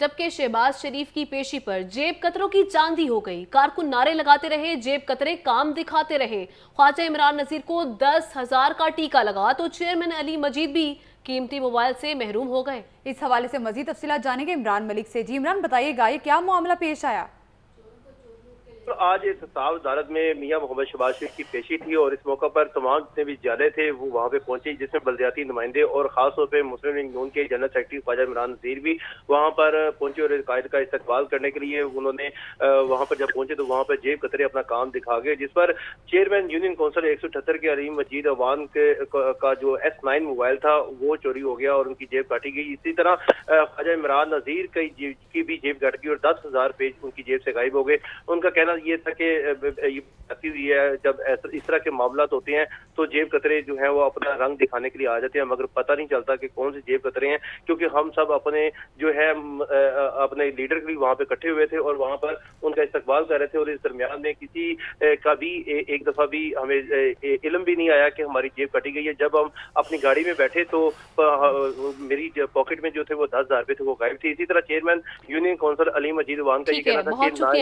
جبکہ شہباز شریف کی پیشی پر جیب قطروں کی چاندی ہو گئی۔ کارکن نعرے لگاتے رہے، جیب قطرے کام دکھاتے رہے۔ خواجہ عمران نظیر کو دس ہزار کا ٹیکہ لگا تو چیئرمین علی مجید بھی قیمتی موبائل سے محروم ہو گئے۔ اس حوالے سے مزید تفصیلات جانیں گے عمران ملک سے۔ جی عمران، بتائیے گا، یہ کیا معاملہ پیش آیا؟ آج صاحب عدالت میں میاں محمد شباز شریف کی پیشی تھی اور اس موقع پر تمام جتنے بھی جالے تھے وہ وہاں پہ پہنچے، جس میں بلدیاتی نمائندے اور خاص طور پہ مسلم لیگ نون کے جنرل سیکرٹری خواجہ عمران نظیر بھی وہاں پر پہنچے اور قائد کا استقبال کرنے کے لیے انہوں نے وہاں پر جب پہنچے تو وہاں پر جیب قطرے اپنا کام دکھا گئے، جس پر چیئرمین یونین کونسل ایک سو اٹھتر کے علیم مجید عوان کا جو ایس نائن موبائل تھا وہ چوری ہو گیا اور ان کی جیب کاٹی گئی۔ اسی طرح خواجہ عمران نظیر جی، کی بھی جیب کاٹ گئی اور دس ہزار پیج ان کی جیب سے غائب ہو گئے۔ ان کا کہنا یہ تھا کہ ہے جب اس طرح کے معاملات ہوتے ہیں تو جیب قطرے جو ہیں وہ اپنا رنگ دکھانے کے لیے آ جاتے ہیں مگر پتہ نہیں چلتا کہ کون سے جیب قطرے ہیں کیونکہ ہم سب اپنے جو ہے اپنے لیڈر کے لیے وہاں پہ کٹھے ہوئے تھے اور وہاں پر ان کا استقبال کر رہے تھے اور اس درمیان میں کسی کا بھی ایک دفعہ بھی ہمیں علم بھی نہیں آیا کہ ہماری جیب کٹی گئی ہے۔ جب ہم اپنی گاڑی میں بیٹھے تو میری پاکٹ میں جو تھے وہ دس ہزار روپے تھے وہ غائب تھی اسی طرح chairman union council Ali Majid Wan کا یہ کہنا تھا